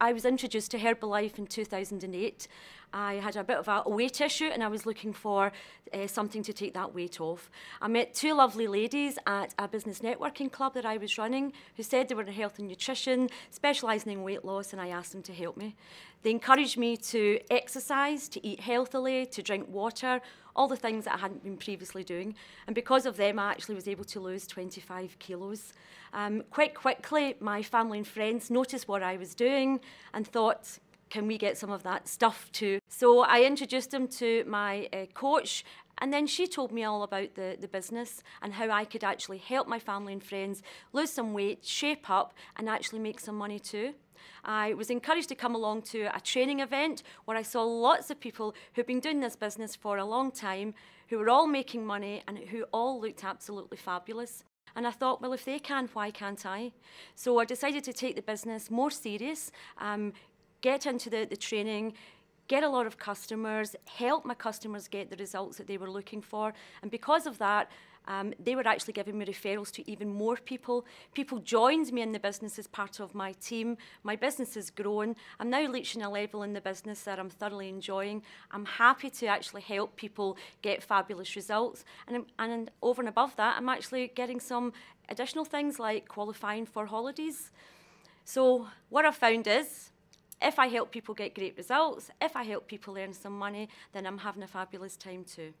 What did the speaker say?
I was introduced to Herbalife in 2008. I had a bit of a weight issue and I was looking for uh, something to take that weight off. I met two lovely ladies at a business networking club that I was running who said they were in health and nutrition, specialising in weight loss, and I asked them to help me. They encouraged me to exercise, to eat healthily, to drink water, all the things that I hadn't been previously doing. And because of them, I actually was able to lose 25 kilos. Um, quite quickly, my family and friends noticed what I was doing and thought, can we get some of that stuff too? So I introduced him to my uh, coach and then she told me all about the, the business and how I could actually help my family and friends lose some weight, shape up, and actually make some money too. I was encouraged to come along to a training event where I saw lots of people who've been doing this business for a long time, who were all making money and who all looked absolutely fabulous. And I thought, well, if they can, why can't I? So I decided to take the business more serious, um, get into the, the training, get a lot of customers, help my customers get the results that they were looking for. And because of that, um, they were actually giving me referrals to even more people. People joined me in the business as part of my team. My business has grown. I'm now reaching a level in the business that I'm thoroughly enjoying. I'm happy to actually help people get fabulous results. And, and over and above that, I'm actually getting some additional things like qualifying for holidays. So what I've found is if I help people get great results, if I help people earn some money, then I'm having a fabulous time too.